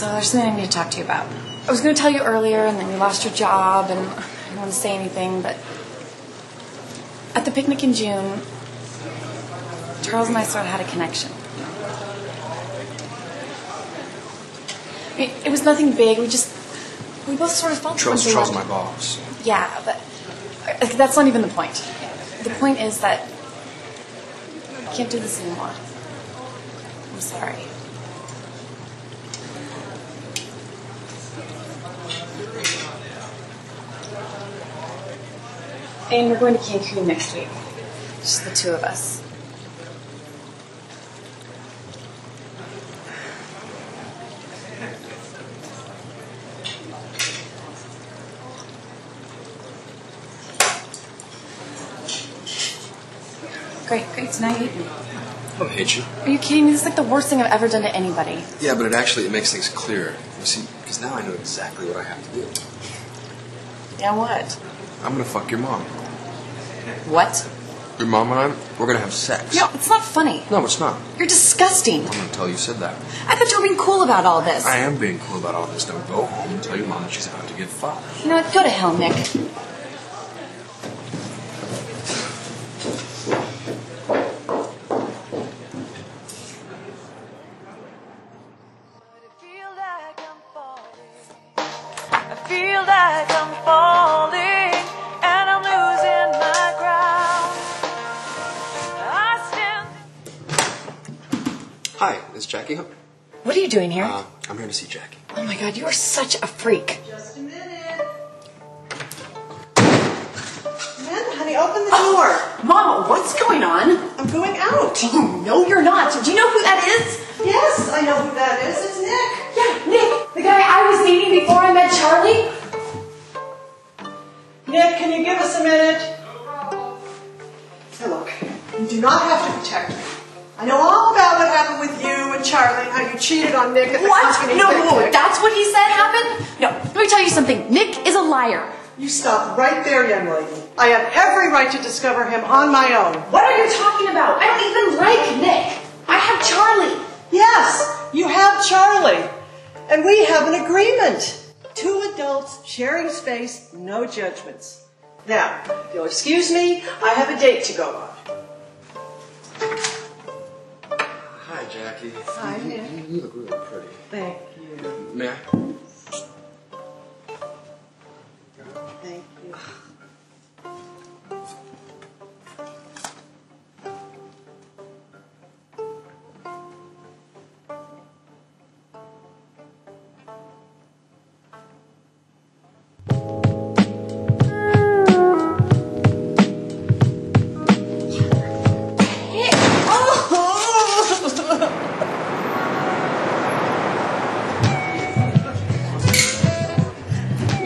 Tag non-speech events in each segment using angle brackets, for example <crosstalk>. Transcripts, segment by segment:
So there's something I need to talk to you about. I was going to tell you earlier, and then you lost your job, and I didn't want to say anything, but at the picnic in June, Charles and I sort of had a connection. I mean, it was nothing big. We just we both sort of felt Charles, something Charles, my boss. Yeah, but uh, that's not even the point. The point is that I can't do this anymore. I'm sorry. And we're going to Cancun next week. Just the two of us. Great, great. So now you hate me. I don't hate you. Are you kidding me? This is like the worst thing I've ever done to anybody. Yeah, but it actually it makes things clearer. You see, because now I know exactly what I have to do. Yeah, what? I'm gonna fuck your mom. What? Your mom and I, we're gonna have sex. No, it's not funny. No, it's not. You're disgusting. I'm gonna tell you said that. I thought you were being cool about all this. I am being cool about all this. Now go home and tell your mom that she's about to get fucked. You know what? Go to hell, Nick. Is Jackie home? What are you doing here? Uh, I'm here to see Jackie. oh my god, you are such a freak. Just a minute. Amanda, honey, open the door. Mama, what's going on? I'm going out. Oh, no, you're not. Do you know who that is? Yes, I know who that is. It's Nick. Yeah, Nick, the guy I was meeting before I met Charlie. Nick, can you give us a minute? Now look, you do not have to protect me. I know all about what happened with you and Charlie, how you cheated on Nick at the What? company No, picnic. that's what he said happened? No, let me tell you something. Nick is a liar. You stop right there, young lady. I have every right to discover him on my own. What are you talking about? I don't even like Nick. I have Charlie. Yes, you have Charlie. And we have an agreement. Two adults sharing space, no judgments. Now, if you'll excuse me, I have a date to go on. Jackie. Hi, You, you, you look really pretty. Thank you. May I?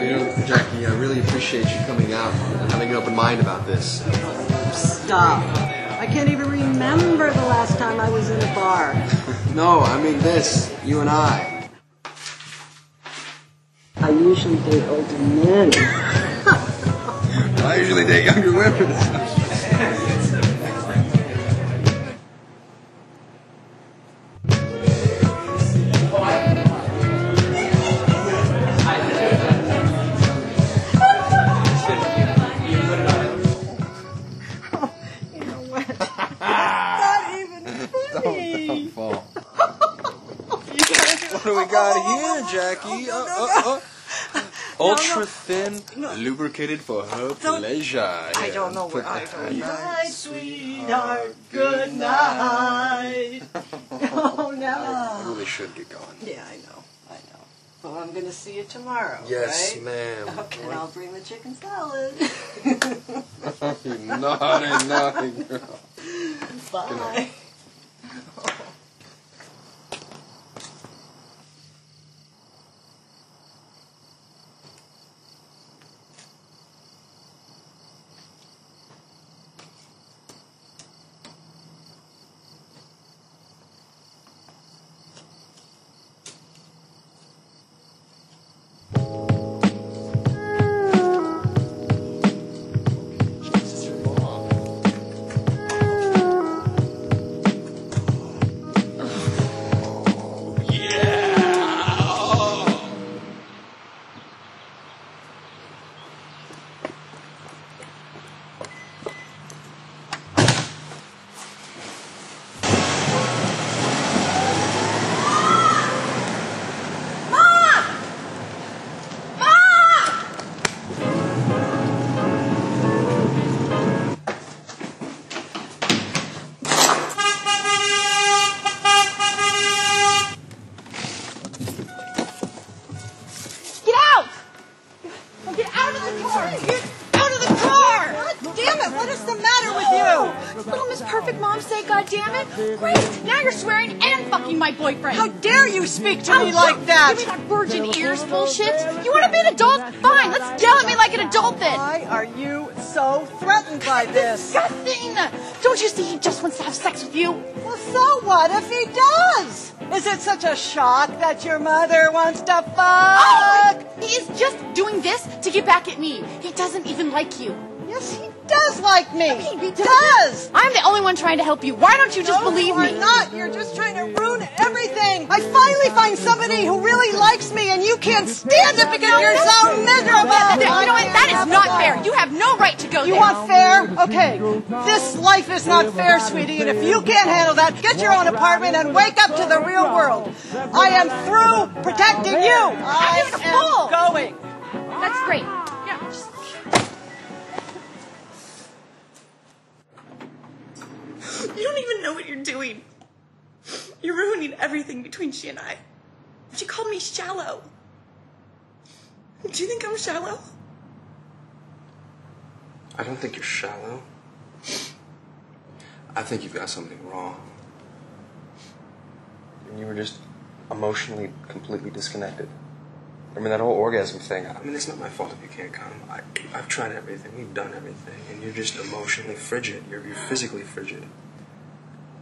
Well, you know, Jackie, I really appreciate you coming out and having an open mind about this. Stop. I can't even remember the last time I was in a bar. <laughs> No, I mean this. You and I. I usually date older men. <laughs> I usually date younger women. <laughs> What do we got here, Jackie? Uh, uh, uh. Ultra thin, lubricated for her pleasure. I don't know where I don't know. Night, sweetheart. Good night. oh <laughs> I no. really should get going. Yeah, I know. I know. Well, I'm gonna see you tomorrow. Yes, right? ma'am. Okay, and I'll bring the chicken salad. <laughs> Naughty, naughty girl. <laughs> Bye. The matter with you? Little Miss Perfect Mom say, God damn it. Great. Now you're swearing and fucking my boyfriend. How dare you speak to me like that? You mean that virgin ears bullshit? You want to be an adult? Fine, let's yell at me like an adult then. Why are you so threatened by this? Disgusting. Don't you see he just wants to have sex with you? Well, so what if he does? Is it such a shock that your mother wants to oh, fuck? Oh, he is just doing this to get back at me. He doesn't even like you. Yes, he does like me. He He doesn't. I'm the only one trying to help you. Why don't you just No, believe you me? are not. You're just trying to ruin everything. I finally find somebody who really likes me, and you can't stand it because you're so miserable. That- that- you know what? That is not fair. You have no right to go You there. want fair? Okay. This life is not fair, sweetie, and if you can't handle that, get your own apartment and wake up to the real world. I am through protecting you. I You're a fool. am going. That's great. You don't even know what you're doing. You're ruining everything between she and I. She called me shallow. Do you think I'm shallow? I don't think you're shallow. I think you've got something wrong. And you were just emotionally completely disconnected. I mean, that whole orgasm thing, I mean, it's not my fault if you can't come. I, I've tried everything, we've done everything, and you're just emotionally frigid. You're, you're physically frigid.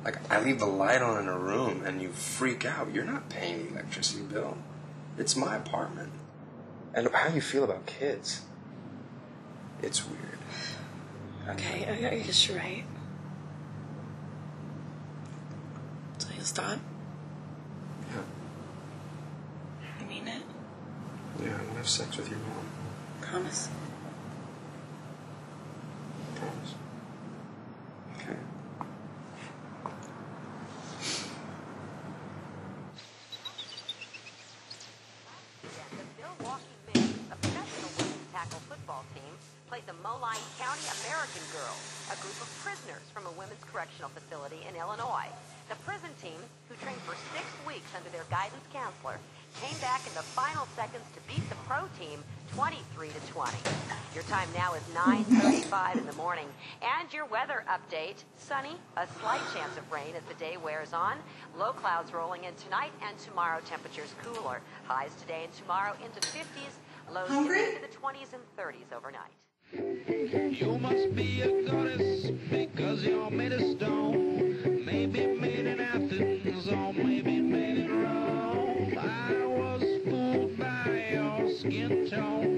Like, I leave the light on in a room and you freak out. You're not paying the electricity bill. It's my apartment. And how you feel about kids, it's weird. Okay, I, I guess you're right. So you'll stop? Yeah. You mean it? Yeah, I'm gonna have sex with your mom. Promise. Okay. The Milwaukee Mix, a professional women's tackle football team, played the Moline County American Girls, a group of prisoners from a women's correctional facility in Illinois. The prison team, who trained for six weeks under their guidance counselor, came back in the final seconds to beat the pro team 23 to 20. Your time now is 9:35 in the morning, and your weather update: sunny, a slight chance of rain as the day wears on. Low clouds rolling in tonight and tomorrow. Temperatures cooler. Highs today and tomorrow into 50s. Lows into the 20s and 30s overnight. You must be a goddess because you're made of stone. Maybe made in Athens or maybe made in Rome. I was fooled by your skin tone.